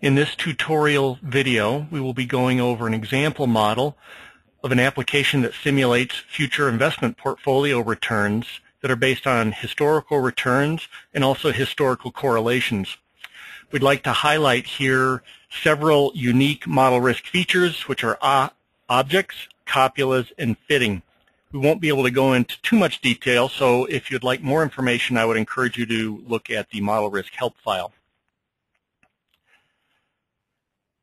In this tutorial video, we will be going over an example model of an application that simulates future investment portfolio returns that are based on historical returns and also historical correlations. We'd like to highlight here several unique ModelRisk features, which are objects, copulas, and fitting. We won't be able to go into too much detail, so if you'd like more information, I would encourage you to look at the ModelRisk help file.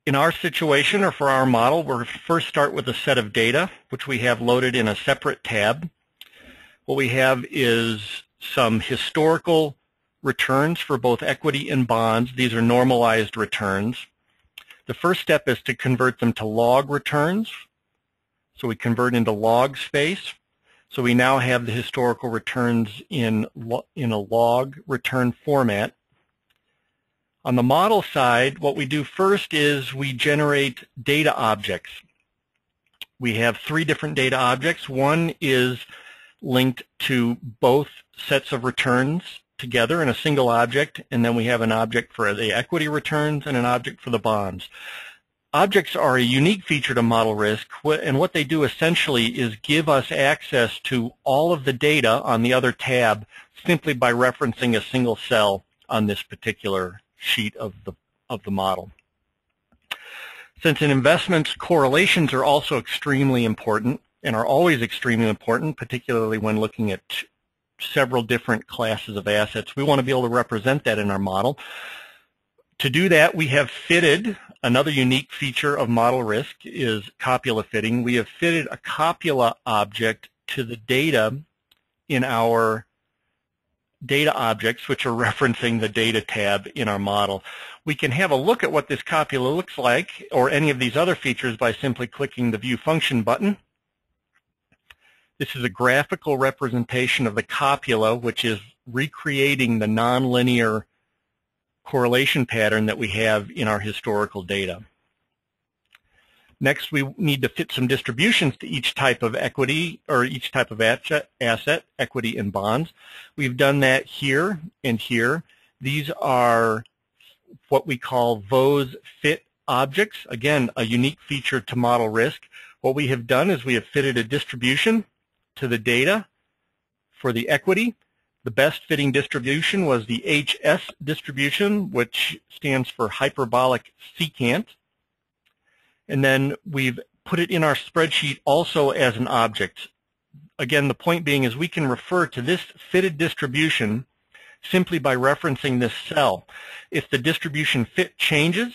In our situation or for our model, we'll first start with a set of data, which we have loaded in a separate tab. What we have is some historical returns for both equity and bonds. These are normalized returns. The first step is to convert them to log returns. So we convert into log space. So we now have the historical returns in, in a log return format. On the model side, what we do first is we generate data objects. We have three different data objects. One is linked to both sets of returns together in a single object, and then we have an object for the equity returns and an object for the bonds. Objects are a unique feature to ModelRisk, and what they do essentially is give us access to all of the data on the other tab simply by referencing a single cell on this particular sheet of the, of the model. Since in investments, correlations are also extremely important and are always extremely important, particularly when looking at several different classes of assets. We want to be able to represent that in our model. To do that, we have fitted, another unique feature of ModelRisk is copula fitting. We have fitted a copula object to the data in our data objects, which are referencing the data tab in our model. We can have a look at what this copula looks like or any of these other features by simply clicking the View Function button. This is a graphical representation of the copula, which is recreating the nonlinear correlation pattern that we have in our historical data. Next, we need to fit some distributions to each type of equity or each type of asset, equity and bonds. We've done that here and here. These are what we call Vose fit objects. Again, a unique feature to ModelRisk. What we have done is we have fitted a distribution to the data for the equity. The best fitting distribution was the HS distribution, which stands for hyperbolic secant. And then we've put it in our spreadsheet also as an object. Again, the point being is we can refer to this fitted distribution simply by referencing this cell. If the distribution fit changes,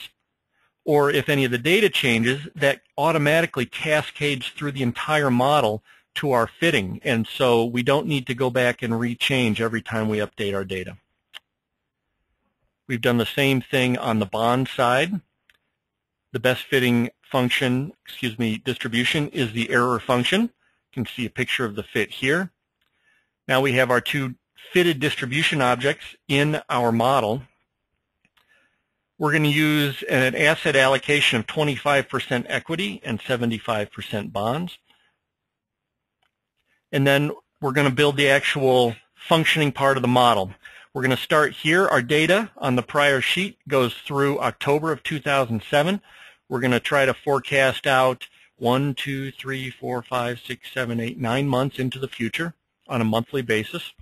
or if any of the data changes, that automatically cascades through the entire model to our fitting. And so we don't need to go back and rechange every time we update our data. We've done the same thing on the bond side. The best fitting function, excuse me, distribution is the error function. You can see a picture of the fit here. Now we have our two fitted distribution objects in our model. We're going to use an asset allocation of 25% equity and 75% bonds. And then we're going to build the actual functioning part of the model. We're going to start here. Our data on the prior sheet goes through October of 2007. We're going to try to forecast out one, two, three, four, five, six, seven, eight, nine months into the future on a monthly basis.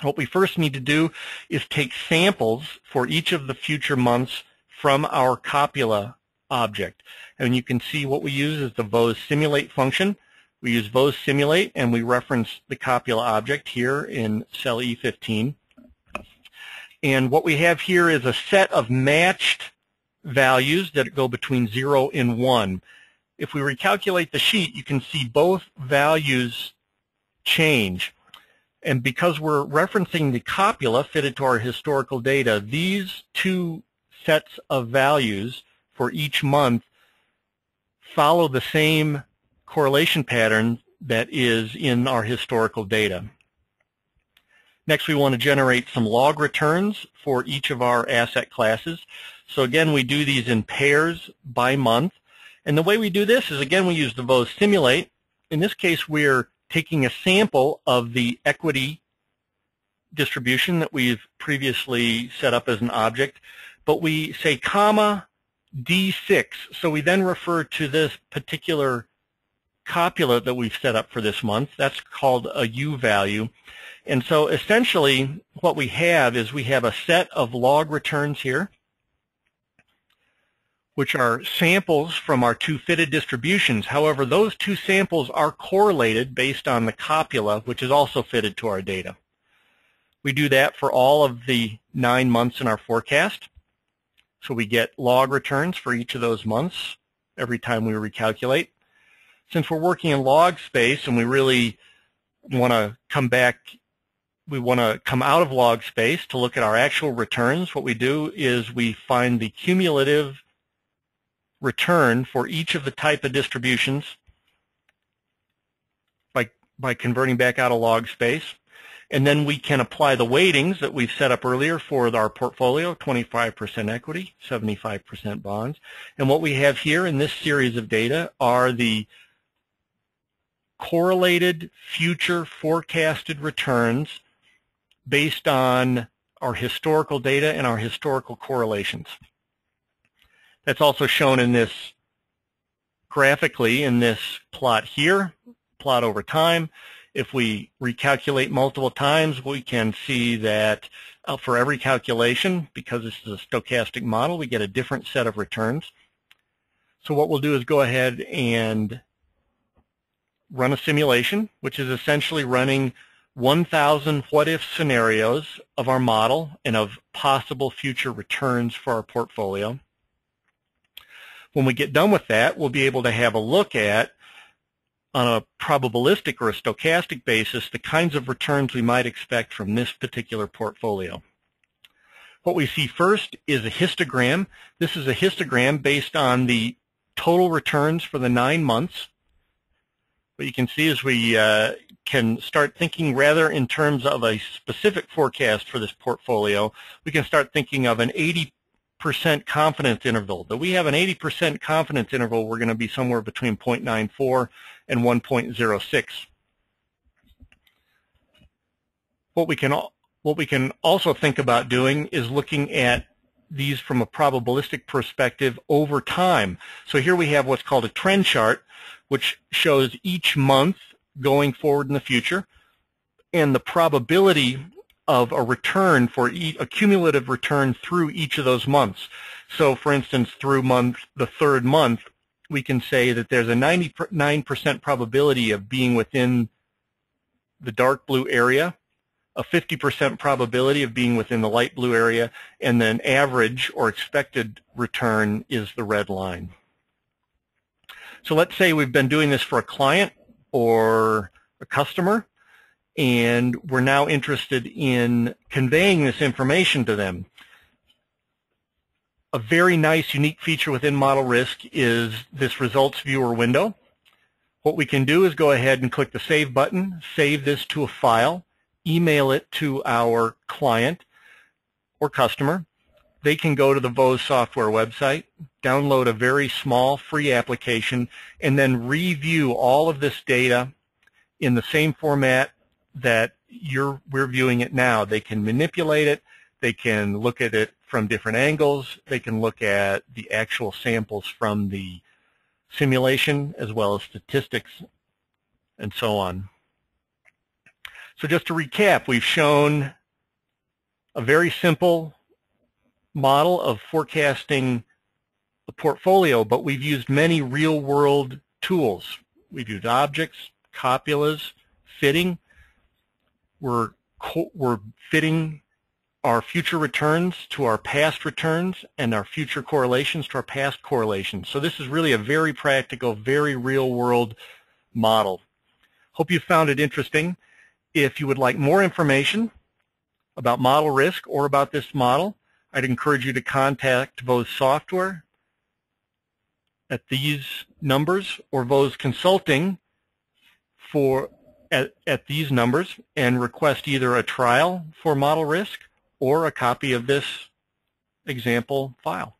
What we first need to do is take samples for each of the future months from our copula object. And you can see what we use is the Vose simulate function. We use Vose simulate and we reference the copula object here in cell E15. And what we have here is a set of matched values that go between 0 and 1. If we recalculate the sheet, you can see both values change. And because we're referencing the copula fitted to our historical data, these two sets of values for each month follow the same correlation pattern that is in our historical data. Next, we want to generate some log returns for each of our asset classes. So again, we do these in pairs by month. And the way we do this is, again, we use the Vose simulate. In this case, we're taking a sample of the equity distribution that we've previously set up as an object, but we say comma D6. So we then refer to this particular copula that we've set up for this month. That's called a U value. And so essentially what we have is we have a set of log returns here, which are samples from our two fitted distributions. However, those two samples are correlated based on the copula, which is also fitted to our data. We do that for all of the nine months in our forecast. So we get log returns for each of those months every time we recalculate. Since we're working in log space and we really want to come back, we want to come out of log space to look at our actual returns, what we do is we find the cumulative return for each of the type of distributions by, by converting back out of log space. And then we can apply the weightings that we've set up earlier for our portfolio, 25% equity, 75% bonds. And what we have here in this series of data are the correlated future forecasted returns based on our historical data and our historical correlations. That's also shown in this graphically in this plot here, plot over time. If we recalculate multiple times, we can see that uh, for every calculation, because this is a stochastic model, we get a different set of returns. So what we'll do is go ahead and run a simulation, which is essentially running 1,000 what-if scenarios of our model and of possible future returns for our portfolio. When we get done with that, we'll be able to have a look at on a probabilistic or a stochastic basis the kinds of returns we might expect from this particular portfolio. What we see first is a histogram. This is a histogram based on the total returns for the nine months. What you can see is we uh, can start thinking rather in terms of a specific forecast for this portfolio. We can start thinking of an 80 percent confidence interval. That we have an 80% confidence interval, we're going to be somewhere between 0.94 and 1.06. What we can what we can also think about doing is looking at these from a probabilistic perspective over time. So here we have what's called a trend chart, which shows each month going forward in the future and the probability of a return for e a cumulative return through each of those months. So for instance, through month the third month, we can say that there's a 99% probability of being within the dark blue area, a 50% probability of being within the light blue area, and then average or expected return is the red line. So let's say we've been doing this for a client or a customer, and we're now interested in conveying this information to them. A very nice, unique feature within ModelRisk is this results viewer window. What we can do is go ahead and click the Save button, save this to a file, email it to our client or customer. They can go to the Vose software website, download a very small free application, and then review all of this data in the same format that you're we're viewing it now. They can manipulate it. They can look at it from different angles. They can look at the actual samples from the simulation as well as statistics and so on. So just to recap, we've shown a very simple model of forecasting a portfolio, but we've used many real-world tools. We've used objects, copulas, fitting, we're, we're fitting our future returns to our past returns and our future correlations to our past correlations. So this is really a very practical, very real-world model. Hope you found it interesting. If you would like more information about ModelRisk or about this model, I'd encourage you to contact Vose Software at these numbers or Vose Consulting for at, at these numbers and request either a trial for ModelRisk or a copy of this example file.